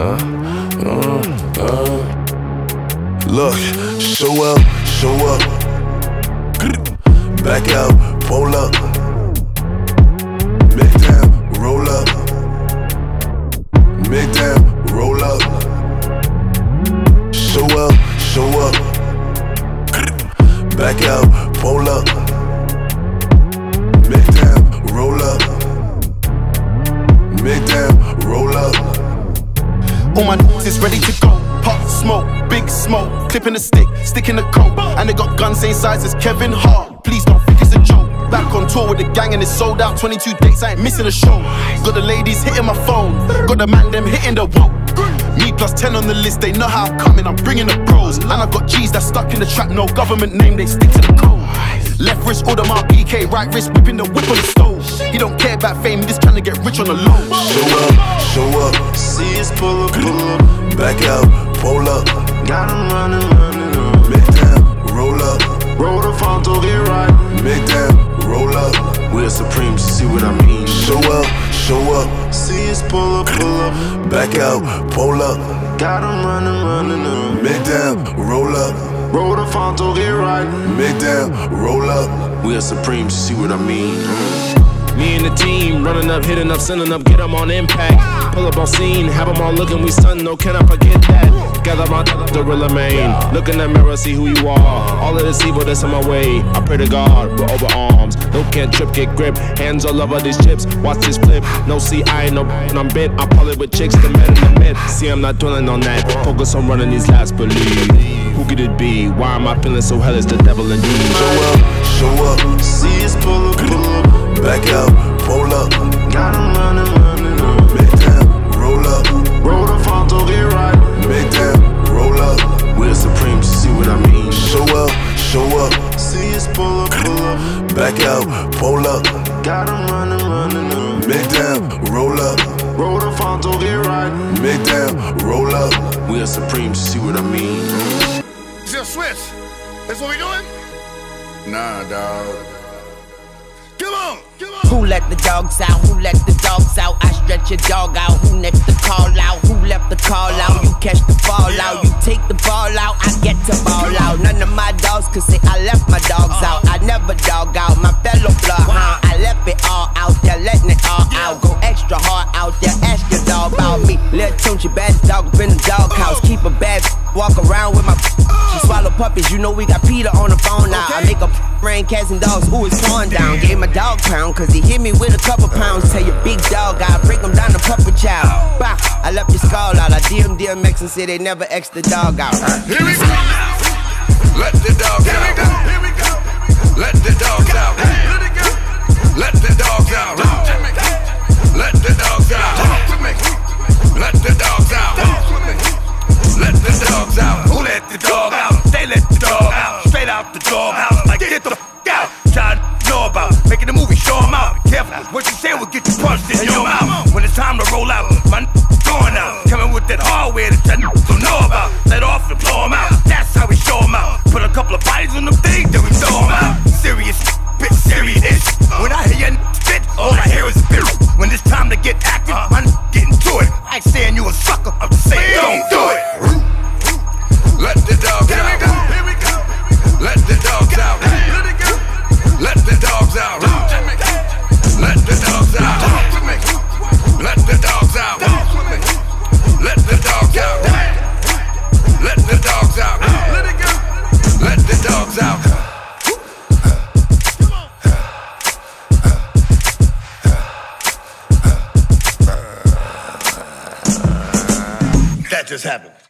Uh, uh, uh. Look, show up, show up. Back out, pull up. Make them roll up. Make roll up. Show up, show up. Back out, pull up. Is ready to go. Pop smoke, big smoke, clipping the stick, sticking the coat. And they got guns same size as Kevin Hart. Please don't think it's a joke. Back on tour with the gang and it's sold out. 22 dates, I ain't missing a show. Got the ladies hitting my phone, got the man them hitting the whoa. Me plus 10 on the list, they know how I'm coming, I'm bringing the bros. And I got G's that stuck in the trap, no government name, they stick to the code. Left wrist, order my PK, right wrist, whipping the whip on the stove. He don't care about fame, he just trying to get rich on the low. Show up, show up. See us pull up, pull up. Back out, pull up. Got 'em running, running up. Make down, roll up. Roll the Fonto, get right. Make down, roll up. We're supreme, see what I mean. Show up, show up. See us pull up, pull up. Back out, pull up. Got 'em running, running up. Make down, roll up. Roll the Fonto, get right. Make down, roll up. We're supreme, see what I mean. Me and the team running up, hitting up, sending up, get them on impact. Pull up on scene, have them all looking, we stun, no, can I forget that? Gather my gorilla main, look in the mirror, see who you are. All of this evil that's in my way, I pray to God, we're over arms. No can't trip, get grip, hands all over these chips, watch this flip. No, see, I ain't no, and I'm bit, I'm probably with chicks, the man in the mid. See, I'm not dwelling on that, focus on running these laps, believe. Who could it be? Why am I feeling so hell? It's the devil in me. Show up, show up. See us pull up, pull up. Back out, pull up. Got 'em running, running up. Make down, roll up. Roll the Fonto, get right. Make down, roll up. We're supreme, see what I mean. Show up, show up. See us pull up, pull up. Back out, pull up. Got 'em running, running up. Make down, roll up. Roll the Fonto, get right. Make down, roll up. We're supreme, see what I mean. Still switch. That's what we doing? Nah, dog. Who let the dogs out? Who let the dogs out? I stretch your dog out. Who next to call out? Who left the call out? You catch the ball out. You take the ball out. I get to ball out. None of my dogs could say I left my dogs out. I never dog out my fellow bloodhound. I She puppies. You know we got Peter on the phone now. I make a rain cats and dogs. Ooh, it's torn down. Gave my dog pound, cause he hit me with a couple pounds. Tell your big dog, I break him down to puppet child. Bah, I left your skull out. I DM DMX and say they never X the dog out. Here we go. Let the dogs Here we out. The dogs out. That just happened.